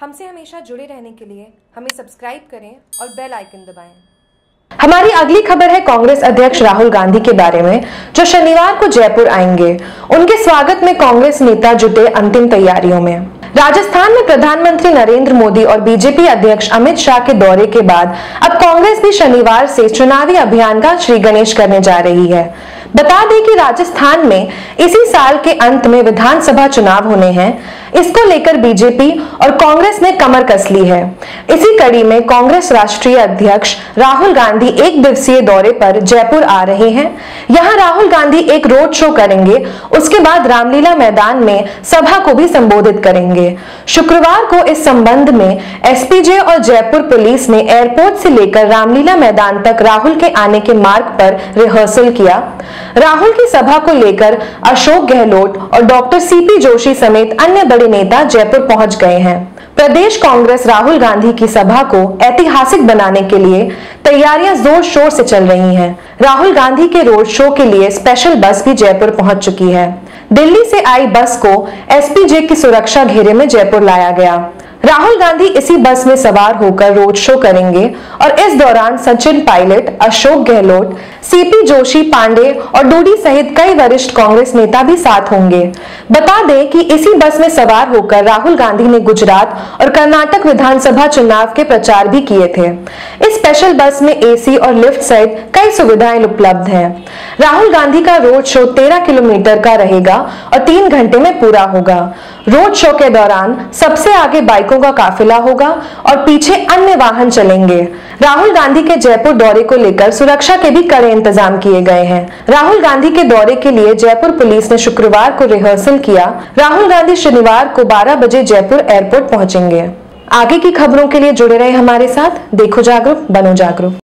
हमसे हमेशा जुड़े रहने के लिए हमें सब्सक्राइब करें और बेल आइकन दबाएँ। हमारी अगली खबर है कांग्रेस अध्यक्ष राहुल गांधी के बारे में, जो शनिवार को जयपुर आएँगे। उनके स्वागत में कांग्रेस नेता जुटे अंतिम तैयारियों में। राजस्थान में प्रधानमंत्री नरेंद्र मोदी और बीजेपी अध्यक्ष अमित शाह के दौरे के बाद अब कांग्रेस भी शनिवार से चुनावी अभियान का श्री गणेश करने जा रही है। बता दें कि राजस्थान में इसी साल के अंत में विधानसभा चुनाव होने हैं। इसको लेकर बीजेपी और कांग्रेस ने कमर कस ली है। इसी कड़ी में कांग्रेस राष्ट्रीय अध्यक्ष राहुल गांधी एक दिवसीय दौरे पर जयपुर आ रहे हैं। यहाँ राहुल गांधी एक रोड शो करेंगे, उसके बाद रामलीला मैदान में सभा को भी संबोधित करेंगे। शुक्रवार को इस संबंध में एसपीजे और जयपुर पुलिस ने एयरपोर्ट से लेकर रामलीला मैदान तक राहुल के आने के मार्ग पर रिहर्सल किया। राहुल की सभा को लेकर अशोक गहलोत और डॉक्टर सीपी जोशी समेत अन्य बड़े नेता जयपुर पहुँच गए हैं। प्रदेश कांग्रेस राहुल गांधी की सभा को ऐतिहासिक बनाने के लिए तैयारियाँ ज़ोर शोर से चल रही हैं। राहुल गांधी के रोड शो के लिए स्पेशल बस भी जयपुर पहुँच चुकी है। दिल्ली से आई बस को एसपीजे की सुरक्षा घेरे में जयपुर लाया गया। राहुल गांधी इसी बस में सवार होकर रोड शो करेंगे और इस दौरान सचिन पायलट, अशोक गहलोत सीपी जोशी पांडे और डोडी सहित कई वरिष्ठ कांग्रेस नेता भी साथ होंगे। बता दें कि इसी बस में सवार होकर राहुल गांधी ने गुजरात और कर्नाटक विधानसभा चुनाव के प्रचार भी किए थे। इस स्पेशल बस में एसी और लिफ्ट सहित कई सुविधाएँ उपलब्ध हैं। राहुल गांधी का रोड शो 13 किलोमीटर का रहेगा और तीन घंटे में पूरा होगा। रोड शो के दौरान सबसे आगे बाइकों का काफिला होगा और पीछे अन्य वाहन चलेंगे। राहुल गांधी के जयपुर दौरे को लेकर सुरक्षा के भी कड़े इंतज़ाम किए गए हैं। राहुल गांधी के दौरे के लिए जयपुर पुलिस ने शुक्रवार को रिहर्सल किया। राहुल गांधी शनिवार को 12 बजे जयपुर एयरपोर्ट पहुँचेंगे। आगे की खबरों के लिए जुड़े रहे हमारे साथ। देखो जागरूक, बनो जागरूक।